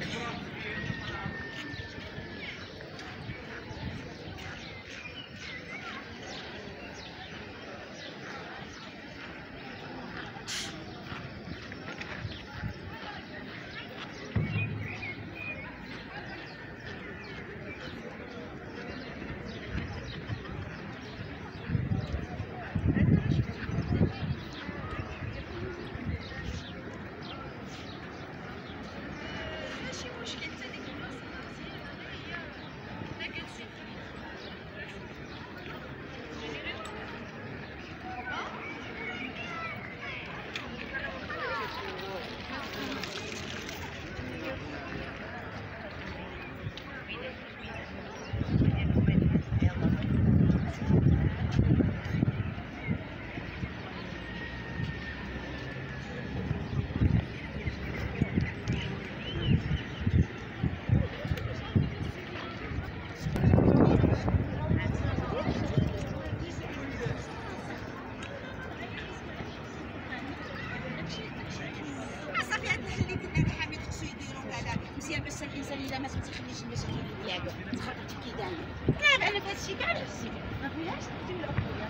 across أنا ما تخليش الناس يتلاقوا تخربت كي قال كلاب أنا في هادشي كاع نفسي ما فيهاش تملا أخويا.